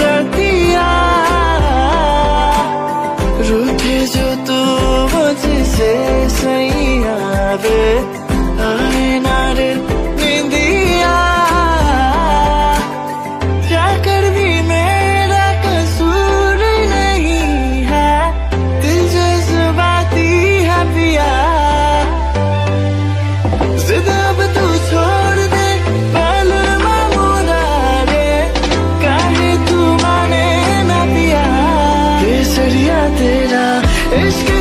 रतिया। रूठे जो तू मुझसे सैया वे Üç